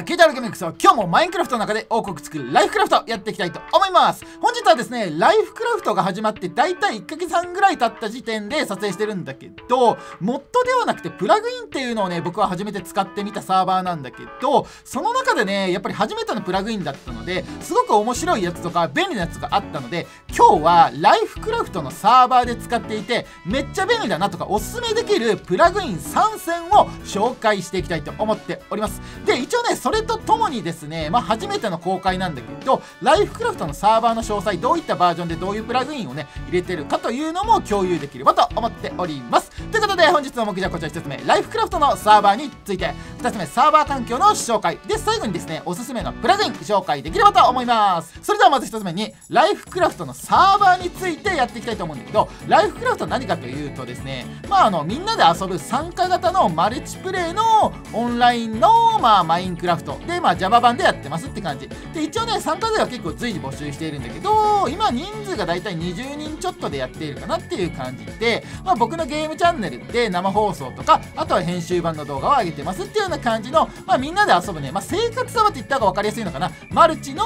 は、ケイタルゲミックスを今日もマインクラフトの中で王国作るライフクラフトやっていきたいと思います。本日はですね、ライフクラフトが始まってだいたい1ヶ月半ぐらい経った時点で撮影してるんだけど、モッドではなくてプラグインっていうのをね、僕は初めて使ってみたサーバーなんだけど、その中でね、やっぱり初めてのプラグインだったので、すごく面白いやつとか便利なやつがあったので、今日はライフクラフトのサーバーで使っていて、めっちゃ便利だなとかおすすめできるプラグイン3選を紹介していきたいと思っております。で、一応ね、そそれとともにですね、まあ、初めての公開なんだけど、ライフクラフトのサーバーの詳細、どういったバージョンでどういうプラグインをね、入れてるかというのも共有できればと思っております。ということで、本日の目次はこちら1つ目、ライフクラフトのサーバーについて、2つ目、サーバー環境の紹介、で、最後にですね、おすすめのプラグイン紹介できればと思います。それではまず1つ目に、ライフクラフトのサーバーについてやっていきたいと思うんだけど、ライフクラフト何かというとですね、まあ、あの、みんなで遊ぶ参加型のマルチプレイのオンラインの、まあ、マインクララフトで、まあ、Java 版でやってますって感じ。で、一応ね、参加税は結構随時募集しているんだけど、今人数がだいたい20人ちょっとでやっているかなっていう感じで、まあ、僕のゲームチャンネルで生放送とか、あとは編集版の動画を上げてますっていうような感じの、まあ、みんなで遊ぶね、まあ、生活サバって言った方が分かりやすいのかな。マルチの、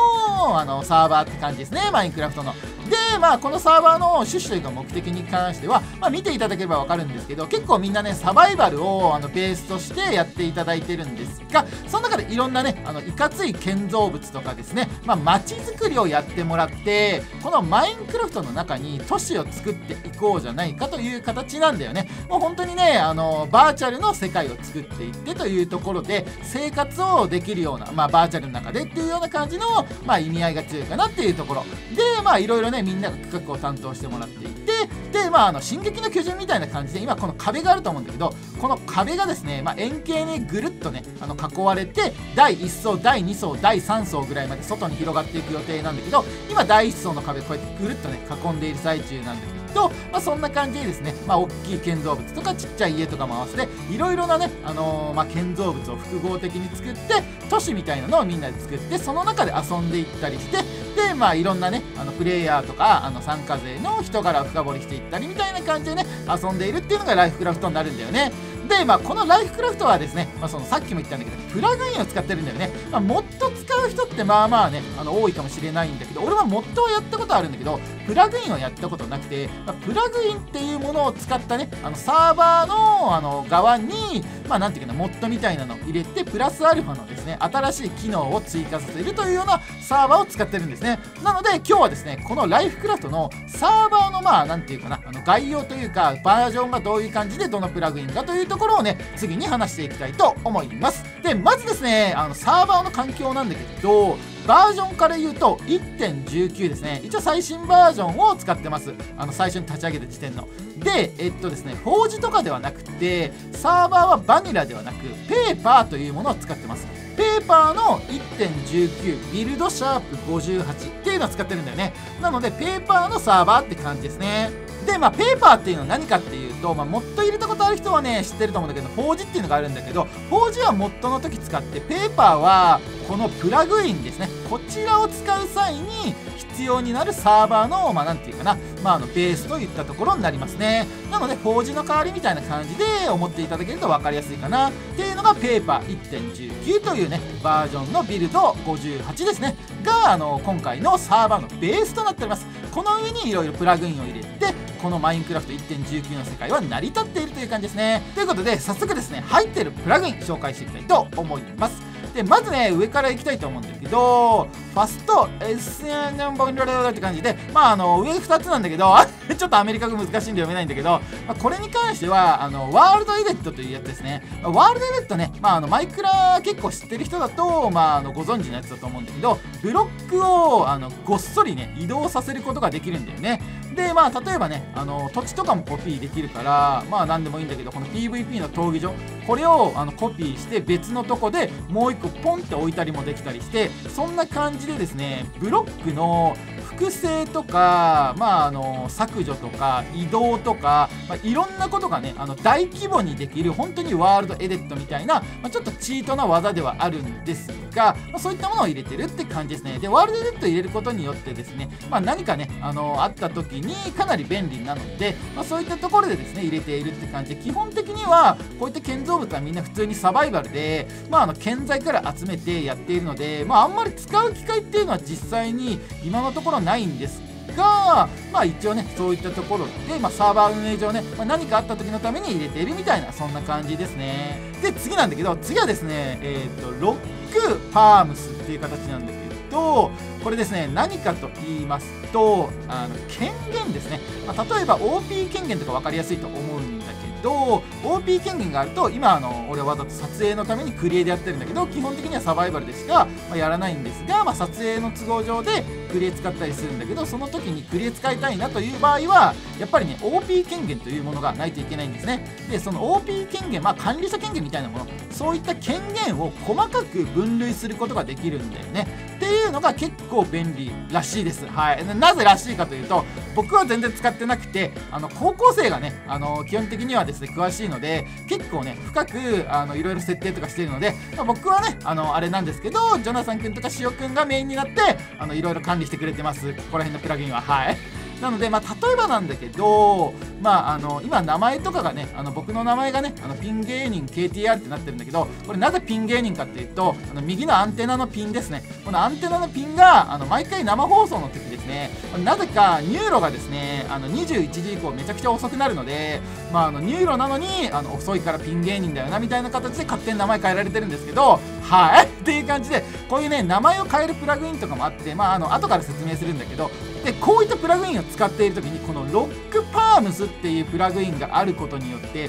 あの、サーバーって感じですね、マインクラフトの。で、まあ、このサーバーの趣旨というか目的に関しては、まあ、見ていただければ分かるんですけど、結構みんなね、サバイバルをあのベースとしてやっていただいてるんですが、その中でいろんなね、あのいかつい建造物とかですね、まあ、街づくりをやってもらって、このマインクラフトの中に都市を作っていこうじゃないかという形なんだよね。もう本当にね、あの、バーチャルの世界を作っていってというところで、生活をできるような、まあ、バーチャルの中でっていうような感じの、まあ、意味合いが強いかなっていうところ。で、まあ、いろいろね、みんなが企画を担当してもらっていて、で、まあ、あの、進撃の巨人みたいな感じで、今この壁があると思うんだけど、この壁がですね、まあ、円形にぐるっとね、あの、囲われて、第1層、第2層、第3層ぐらいまで外に広がっていく予定なんだけど、今第1層の壁こうやってぐるっとね、囲んでいる最中なんだけど、とまあ、そんな感じでですね、まあ、大きい建造物とかちっちゃい家とかも合わせて、いろいろなね、あのー、まあ、建造物を複合的に作って、都市みたいなのをみんなで作って、その中で遊んでいったりして、で、まあ、いろんなね、あの、プレイヤーとか、あの、参加勢の人柄を深掘りしていったりみたいな感じでね、遊んでいるっていうのがライフクラフトになるんだよね。で、まあ、このライフクラフトはですね、まあ、そのさっきも言ったんだけど、プラグインを使ってるんだよね。まあ、モッド使う人ってまあまあね、あの多いかもしれないんだけど、俺はモッドはやったことあるんだけど、プラグインはやったことなくて、まあ、プラグインっていうものを使ったね、あのサーバーのあの側に、まあ、なんていうかな、モッドみたいなのを入れて、プラスアルファのですね、新しい機能を追加させるというようなサーバーを使ってるんですね。なので、今日はですね、このライフクラフトのサーバーのまあ、なんていうかな、あの概要というか、バージョンがどういう感じで、どのプラグインかというところをね、次に話していきたいと思いますでまずですねあのサーバーの環境なんだけどバージョンから言うと1.19ですね。一応最新バージョンを使ってます。あの最初に立ち上げた時点の。でえっとですね法事とかではなくてサーバーはバニラではなくペーパーというものを使ってます。ペーパーの1.19ビルドシャープ58っていうのを使ってるんだよね。なのでペーパーのサーバーって感じですね。でまあペーパーっていうのは何かっていうと、まあ、モッド入れたことある人はね知ってると思うんだけどフォージっていうのがあるんだけどフォージはモッドの時使ってペーパーはこのプラグインですねこちらを使う際に必要になるサーバーの、まあ、なんていうかな、まあ、あの、ベースといったところになりますね。なので、フォージの代わりみたいな感じで思っていただけると分かりやすいかな。っていうのが、ペーパー1.19というね、バージョンのビルド58ですね。が、あの、今回のサーバーのベースとなっております。この上にいろいろプラグインを入れて、このマインクラフト1.19の世界は成り立っているという感じですね。ということで、早速ですね、入っているプラグイン紹介していきたいと思います。で、まずね、上から行きたいと思うんだけど、ファスト、SN ボンロロって感じで、まあ、あの、上2つなんだけど、ちょっとアメリカ語難しいんで読めないんだけど、まあ、これに関しては、あの、ワールドイベントというやつですね。ワールドイベントね、まあ、あの、マイクラ結構知ってる人だと、まあ、あの、ご存知のやつだと思うんだけど、ブロックを、あの、ごっそりね、移動させることができるんだよね。で、まあ、例えばね、あの、土地とかもコピーできるから、まあ、なんでもいいんだけど、この PVP の闘技場、これをあのコピーして別のとこでもう一個ポンって置いたりもできたりして、そんな感じでですね、ブロックの複製とか、まあ、あの削除とか移動とか、まあ、いろんなことがねあの大規模にできる本当にワールドエディットみたいな、まあ、ちょっとチートな技ではあるんですが、まあ、そういったものを入れてるって感じですね。でワールドエデット入れることによってですね、まあ、何かねあのあった時にかなり便利なので、ま、そういったところでですね入れているって感じで基本的にはこういった建造物はみんな普通にサバイバルで、まあ、あの建材から集めてやっているので、まあ、あんまり使う機会っていうのは実際に今のところないんですが、まあ、一応ねそういったところで、まあ、サーバー運営上ね、まあ、何かあった時のために入れているみたいなそんな感じですね。で次なんだけど次はですねえっ、ー、とロックパームスっていう形なんだけどこれですね何かと言いますとあの権限ですね、まあ、例えば OP 権限とか分かりやすいと思うんだけど OP 権限があると今あの俺はわざと撮影のためにクリエでやってるんだけど基本的にはサバイバルでしか、まあ、やらないんですが、まあ、撮影の都合上でクリエ使ったりするんだけどその時にクリエ使いたいなという場合はやっぱりね OP 権限というものがないといけないんですね。でその OP 権限まあ管理者権限みたいなものそういった権限を細かく分類することができるんだよね。っていうのが結構便利らしいです。はい。なぜらしいかというと僕は全然使ってなくてあの高校生がねあの基本的にはですね詳しいので結構ね深くあのいろいろ設定とかしてるので、まあ、僕はねあのあれなんですけどジョナサン君とかしお君がメインになってあのいろいろ管理してくれてます。ここら辺のプラグインは。はい。なので、まあ、例えばなんだけど、まあ、あの今名前とかがねあの僕の名前がねあのピン芸人 KTR ってなってるんだけどこれなぜピン芸人かっていうとあの右のアンテナのピンですね。このアンテナのピンがあの毎回生放送の時ですね。なぜか NURO がですねあの21時以降めちゃくちゃ遅くなるので、まあ、あの NURO なのにあの遅いからピン芸人だよなみたいな形で勝手に名前変えられてるんですけどはいっていう感じでこういうね名前を変えるプラグインとかもあってまああの後から説明するんだけどでこういったプラグインを使っている時にこのロックパームスっていうプラグインがあることによって例え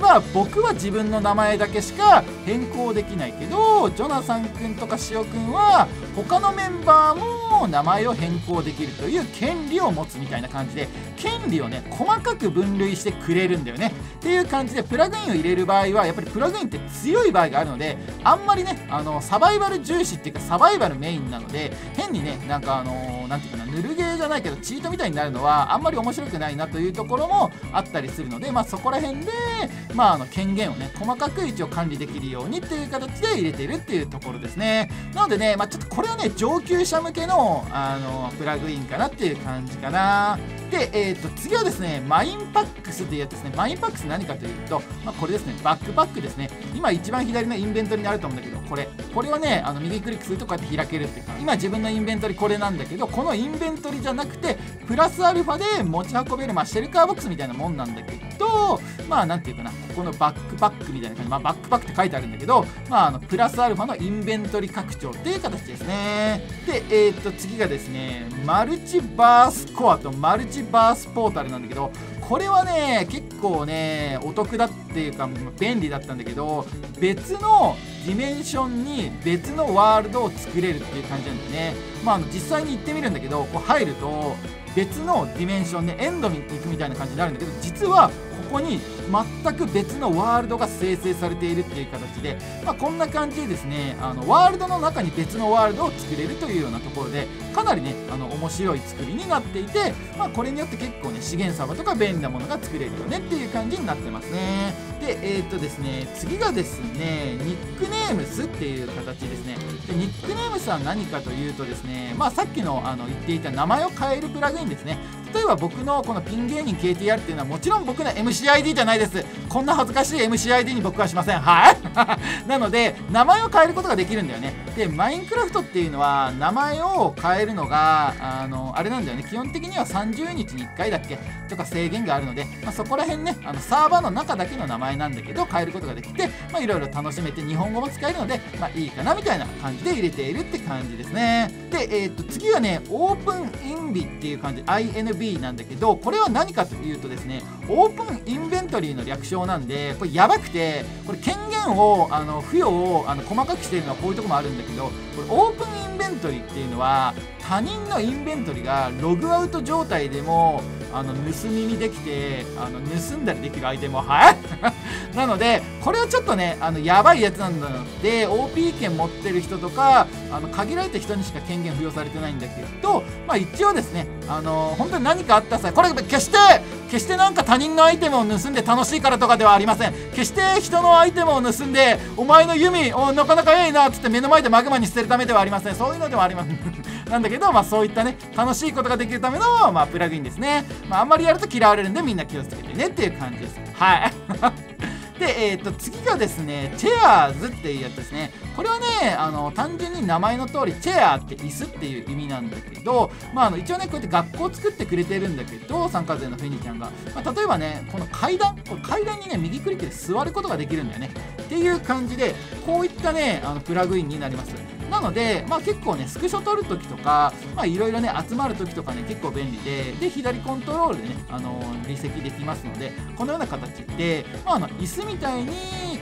ば僕は自分の名前だけしか変更できないけどジョナサン君とかしお君は他のメンバーも名前を変更できるという権利を持つみたいな感じで権利をね細かく分類してくれるんだよね。っていう感じでプラグインを入れる場合はやっぱりプラグインって強い場合があるのであんまりねあのサバイバル重視っていうかサバイバルメインなので変にねなんかあの何て言うかなぬるゲーじゃないけどチートみたいになるのはあんまり面白くないなというところもあったりするのでまあそこら辺でまああの権限をね細かく一応管理できるようにっていう形で入れているっていうところですね。なのでねまあちょっとこれはね上級者向けのあのプラグインかなっていう感じかな。で、えー、と次はですねマインパックスっていうやつですね。マインパックス何かというと、まあ、これですね。バックパックですね。今一番左のインベントリにあると思うんだけどこれ。これはねあの右クリックするとこうやって開けるっていうか今自分のインベントリこれなんだけどこのインベントリじゃなくてプラスアルファで持ち運べる、まあ、シェルカーボックスみたいなもんなんだけどとまあなんていうかなここのバックパックみたいな感じ、まあ、バックパックって書いてあるんだけど、まあ、あのプラスアルファのインベントリ拡張っていう形ですね。でえー、っと次がですねマルチバースコアとマルチバースポータルなんだけどこれはね結構ねお得だっていうか便利だったんだけど別のディメンションに別のワールドを作れるっていう感じなんですね。まあ実際に行ってみるんだけどこう入ると別のディメンションでエンドに行くみたいな感じになるんだけど実はここに全く別のワールドが生成されているっていう形で、まあ、こんな感じでですねあのワールドの中に別のワールドを作れるというようなところでかなりねあの面白い作りになっていて、まあ、これによって結構ね資源サバとか便利なものが作れるよねっていう感じになってますね。でえー、っとですね次がですねニックネームスっていう形ですね。でニックネームスは何かというとですねまあさっきのあの言っていた名前を変えるプラグインですね。例えば僕のこのピン芸人 KTR っていうのはもちろん僕の MCID じゃないです。こんな恥ずかしい MCID に僕はしません。はい。なので名前を変えることができるんだよね。でマインクラフトっていうのは名前を変えるのがあのあれなんだよね。基本的には30日に1回だっけ？とか制限があるので、まあ、そこら辺ねあのサーバーの中だけの名前なんだけど変えることができていろいろ楽しめて日本語も使えるので、まあ、いいかなみたいな感じで入れているって感じですね。で、えー、っと次はねオープンインビっていう感じ INB なんだけどこれは何かというとですねオープンインベントリーの略称なんでこれやばくてこれ権限をあの付与をあの細かくしてるのはこういうとこもあるんだけどこれオープンインベントリーっていうのは他人のインベントリーがログアウト状態でもあの盗み見できてあの盗んだりできるアイテムをはい。なのでこれはちょっとねあのやばいやつなんだので OP 権持ってる人とかあの限られた人にしか権限付与されてないんだけどまあ一応ですねあの本当に何かあった際これ決して決してなんか他人のアイテムを盗んで楽しいからとかではありません。決して人のアイテムを盗んでお前の弓おなかなかええなっつって目の前でマグマに捨てるためではありません。そういうのではありません。なんだけど、まあ、そういったね楽しいことができるための、まあ、プラグインですね、まあ、あんまりやると嫌われるんでみんな気をつけてねっていう感じです。はい。で、えー、と次がですねチェアーズっていうやつですね。これはねあの単純に名前の通りチェアって椅子っていう意味なんだけど、まあ、あの一応ねこうやって学校を作ってくれてるんだけど参加勢のフェニちゃんが、まあ、例えばねこの階段これ階段にね右クリックで座ることができるんだよね。っていう感じでこういったねあのプラグインになります。なので、まあ、結構ねスクショ撮るときとかいろいろね集まるときとかね結構便利でで左コントロールでね、あの離席できますのでこのような形で、まあ、あの椅子みたいに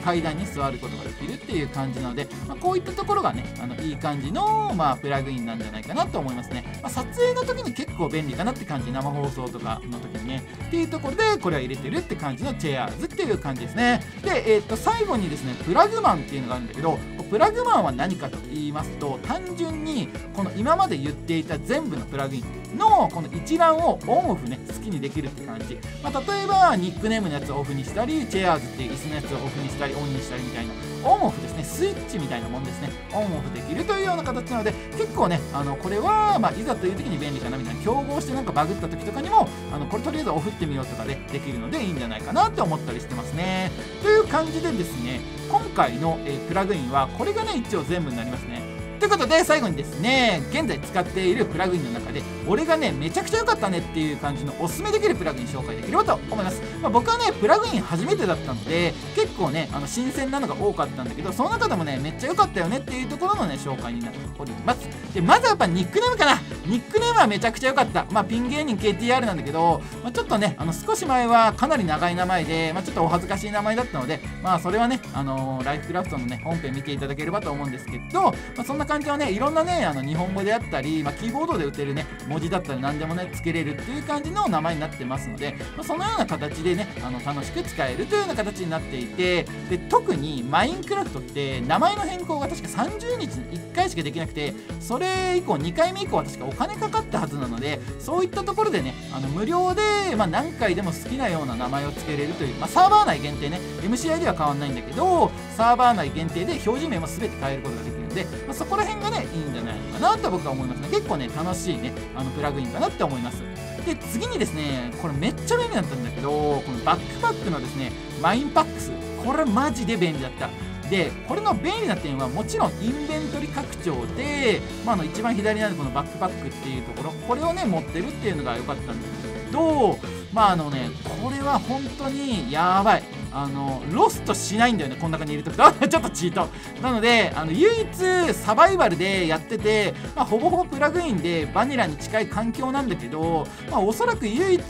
階段に座ることができるっていう感じなので、まあ、こういったところがねあのいい感じの、まあ、プラグインなんじゃないかなと思いますね、まあ、撮影の時に結構便利かなって感じ生放送とかの時にね。っていうところでこれは入れてるって感じのチェアーズっていう感じですね。で、えー、っと最後にですねプラグマンっていうのがあるんだけどプラグマンは何かと言いますと単純にこの今まで言っていた全部のプラグインのこの一覧をオンオフね好きにできるって感じ、まあ、例えばニックネームのやつをオフにしたりチェアーズっていう椅子のやつをオフにしたりオンにしたりみたいなオンオフですね。スイッチみたいなもんですね。オンオフできるというような形なので結構ねあのこれは、まあ、いざという時に便利かなみたいな競合してなんかバグった時とかにもあのこれとりあえずオフってみようとかでできるのでいいんじゃないかなって思ったりしてますね。という感じでですね今回の、え、プラグインはこれがね一応全部になりますね。ということで最後にですね現在使っているプラグインの中で俺がねめちゃくちゃ良かったねっていう感じのおすすめできるプラグイン紹介できればと思います、まあ、僕はねプラグイン初めてだったので結構ねあの新鮮なのが多かったんだけどその中でもねめっちゃ良かったよねっていうところのね紹介になっております。でまずはやっぱニックネームかな。ニックネームはめちゃくちゃ良かった。まあピン芸人 KTR なんだけど、まあ、ちょっとねあの少し前はかなり長い名前で、まあ、ちょっとお恥ずかしい名前だったのでまあそれはねあのー、ライフクラフトのね本編見ていただければと思うんですけど、まあ、そんな感じのねいろんなねあの日本語であったり、まあ、キーボードで打てるね文字だったり何でもねつけれるっていう感じの名前になってますので、まあ、そのような形でねあの楽しく使えるというような形になっていてで特にマインクラフトって名前の変更が確か30日に1回しかできなくてそれ以降2回目以降は確かお金かかったはずなのでそういったところでねあの無料で、まあ、何回でも好きなような名前を付けれるという、まあ、サーバー内限定ね MCI では変わんないんだけどサーバー内限定で表示名も全て変えることができるので、まあ、そこら辺がねいいんじゃないのかなと僕は思いますね。結構ね楽しいねあのプラグインかなって思います。で次にですねこれめっちゃ便利だったんだけどこのバックパックのですねマインパックス。これマジで便利だった。でこれの便利な点はもちろんインベントリ拡張で、まあ、の一番左にあるこのバックパックっていうところこれをね持ってるっていうのが良かったんですけどまああのねこれは本当にやばい。あのロストしないんだよねこの中に入れとくと。ちょっとチートなのであの唯一サバイバルでやってて、まあ、ほぼほぼプラグインでバニラに近い環境なんだけど、まあ、おそらく唯一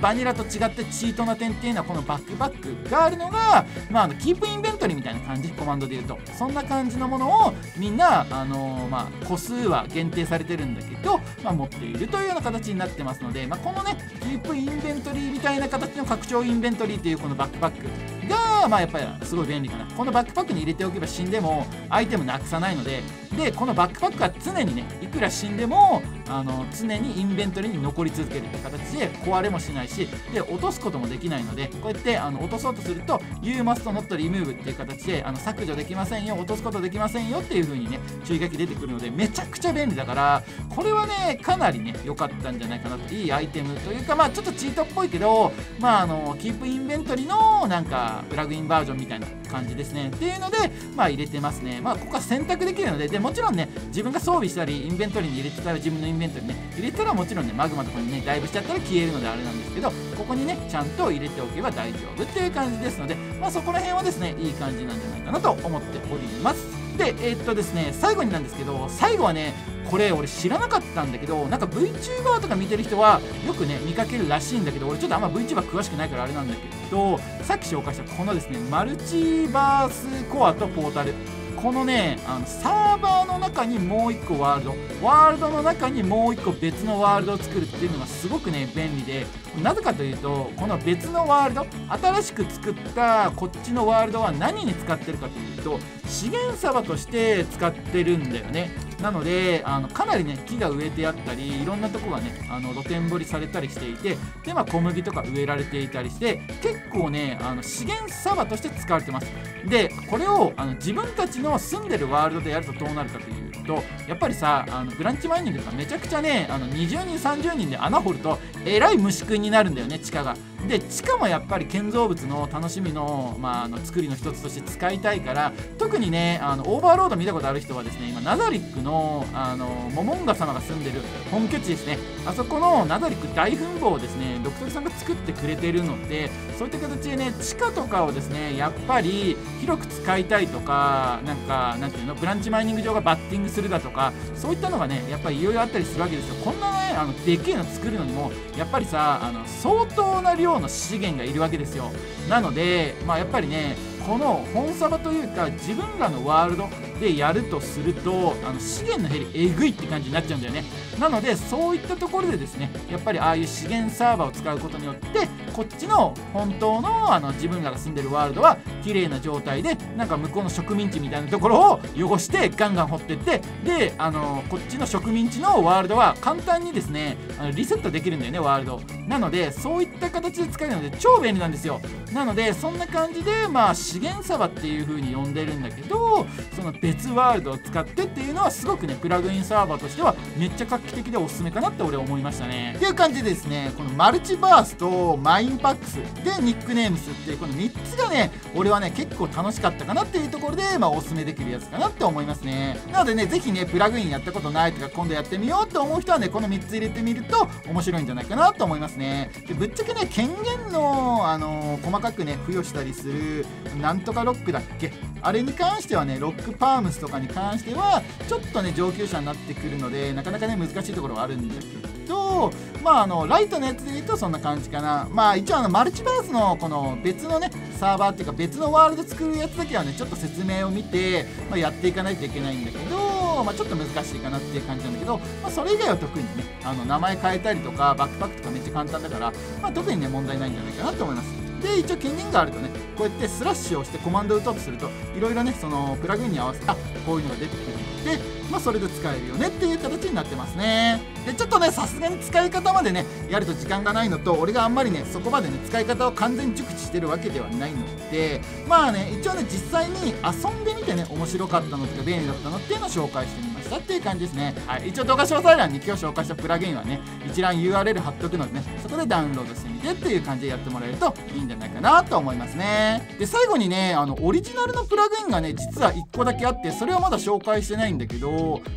バニラと違ってチートな点っていうのはこのバックバックがあるのが、まあ、あのキープインベントリーみたいな感じコマンドで言うと。そんな感じのものをみんな、あのー、まあ、個数は限定されてるんだけど、まあ、持っているというような形になってますので、まあ、このねキープインベントリーみたいな形の拡張インベントリーっていうこのバックバック good. が、まあ、やっぱりすごい便利かな。このバックパックに入れておけば死んでもアイテムなくさないので。でこのバックパックは常にねいくら死んでもあの常にインベントリーに残り続けるって形で壊れもしないしで落とすこともできないのでこうやってあの落とそうとすると You must not remove っていう形であの削除できませんよ落とすことできませんよっていう風にね注意書き出てくるのでめちゃくちゃ便利だからこれはねかなりね良かったんじゃないかなと。いいアイテムというかまあちょっとチートっぽいけどまああのキープインベントリのなんかプラグインバージョンみたいな感じですね。っていうのでまあ入れてますね。まあここは選択できるのででもちろんね自分が装備したりインベントリーに入れてたら自分のインベントリーね入れたらもちろんねマグマとかにねダイブしちゃったら消えるのであれなんですけどここにねちゃんと入れておけば大丈夫っていう感じですのでまあそこら辺はですねいい感じなんじゃないかなと思っております。でえー、っとですね最後になんですけど最後はねこれ俺知らなかったんだけどなんか VTuber とか見てる人はよくね見かけるらしいんだけど俺ちょっとあんま VTuber 詳しくないからあれなんだけどさっき紹介したこのですねマルチバースコアとポータル。このねあのサーバーの中にもう1個ワールドワールドの中にもう1個別のワールドを作るっていうのがすごくね便利でなぜかというとこの別のワールド新しく作ったこっちのワールドは何に使ってるかというと資源サバとして使ってるんだよね。なのであのかなりね木が植えてあったりいろんなとこがねあの露天掘りされたりしていてで、まあ、小麦とか植えられていたりして結構ねあの資源サバとして使われてます。でこれをあの自分たちの住んでるワールドでやるとどうなるかというとやっぱりさあのブランチマイニングとかめちゃくちゃねあの20人30人で穴掘るとえらい虫食いになるんだよね地下が。で地下もやっぱり建造物の楽しみの,、まあ、あの作りの一つとして使いたいから特にねあのオーバーロード見たことある人はですね今ナザリックのあのモモンガ様が住んでる本拠地ですね。あそこのナザリック大墳墓をですねドクターさんが作ってくれてるのでそういった形でね地下とかをですねやっぱり広く使いたいとかなんかなんていうのブランチマイニング場がバッティングするだとかそういったのがねやっぱりいろいろあったりするわけですよ。こんなねあのでっけえの作るのにもやっぱりさあの相当な量の資源がいるわけですよ。なのでまあやっぱりねこの本サバというか自分らのワールドでやるとするとあの資源の減りえぐいって感じになっちゃうんだよね。なのでそういったところでですねやっぱりああいう資源サーバーを使うことによってこっちの本当のあの自分らが住んでるワールドは綺麗な状態でなんか向こうの植民地みたいなところを汚してガンガン掘ってってであのこっちの植民地のワールドは簡単にですねあのリセットできるんだよねワールドなのでそういった形で使えるので超便利なんですよ。なのでそんな感じでまあ資源サーバーっていう風に呼んでるんだけどその別ワールドを使ってっていうのはすごくねプラグインサーバーとしてはめっちゃ画期的でおすすめかなって俺思いましたね。っていう感じでですねこのマルチバースとマインパックスでニックネームスっていうこの3つがね俺はね結構楽しかったかなっていうところでまあおすすめできるやつかなって思いますね。なのでねぜひねプラグインやったことないとか今度やってみようって思う人はねこの3つ入れてみると面白いんじゃないかなと思いますね。でぶっちゃけね権限のあのー細かくね付与したりするなんとかロックだっけ？あれに関してはねロックパームスとかに関してはちょっとね上級者になってくるのでなかなかね難しいところはあるんだけどまああのライトのやつで言うとそんな感じかな。まあ一応あのマルチバースのこの別のねサーバーっていうか別のワールド作るやつだけはねちょっと説明を見て、まあ、やっていかないといけないんだけど、まあ、ちょっと難しいかなっていう感じなんだけど、まあ、それ以外は特にねあの名前変えたりとかバックパックとかめっちゃ簡単だから、まあ、特にね問題ないんじゃないかなと思います。で一応権限があるとねこうやってスラッシュをしてコマンドを打とうとするといろいろねそのプラグインに合わせたこういうのが出てくるのでまあそれで使えるよねっていう形になってますね。でちょっとねさすがに使い方までねやると時間がないのと俺があんまりねそこまでね使い方を完全熟知してるわけではないのでまあね一応ね実際に遊んでみてね面白かったのとか便利だったのっていうのを紹介してみましたっていう感じですね。はい一応動画詳細欄に今日紹介したプラグインはね一覧 URL 貼っとくのでねそこでダウンロードしてみてっていう感じでやってもらえるといいんじゃないかなと思いますね。で最後にねあのオリジナルのプラグインがね実は1個だけあってそれはまだ紹介してないんだけど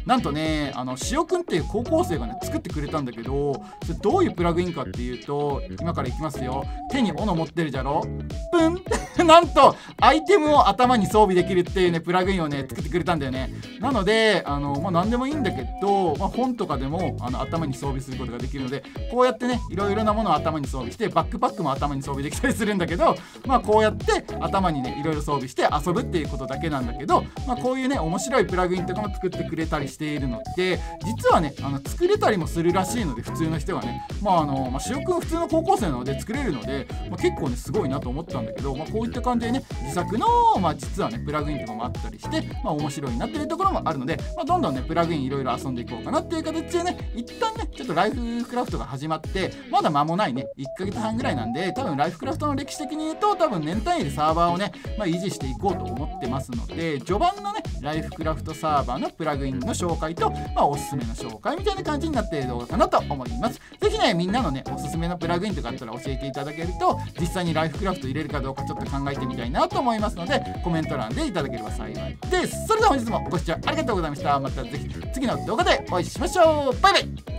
なんとねあのしおくんっていう高校生がね作ってくれたんだけどそれどういうプラグインかっていうと今からいきますよ。手に斧持ってるじゃろ？プン。なんとアイテムを頭に装備できるっていうねプラグインをね作ってくれたんだよね。なのであの、まあ、何でもいいんだけど、まあ、本とかでもあの頭に装備することができるのでこうやってねいろいろなものを頭に装備してバックパックも頭に装備できたりするんだけどまあこうやって頭にねいろいろ装備して遊ぶっていうことだけなんだけど、まあ、こういうね面白いプラグインとかも作ってくれたりしているので実はねあの作れたりもするらしいので普通の人はね。まああの、まあ、塩くん普通の高校生なので作れるので、まあ、結構ねすごいなと思ったんだけど、まあ、こういった感じでね自作の、まあ、実はねプラグインとかもあったりして、まあ、面白いなっていうところもあるので、まあ、どんどんねプラグインいろいろ遊んでいこうかなっていう形でね一旦ねちょっとライフクラフトが始まってまだ間もないね1ヶ月半ぐらいなんで多分ライフクラフトの歴史的に言うと多分年単位でサーバーをね、まあ、維持していこうと思ってますので序盤のねライフクラフトサーバーのプラグインラグインの紹介と、まあ、おすすめの紹介みたいな感じになっている動画かなと思います。ぜひねみんなのねおすすめのプラグインとかあったら教えていただけると実際にライフクラフト入れるかどうかちょっと考えてみたいなと思いますのでコメント欄でいただければ幸いです。それでは本日もご視聴ありがとうございました。またぜひ次の動画でお会いしましょう。バイバイ。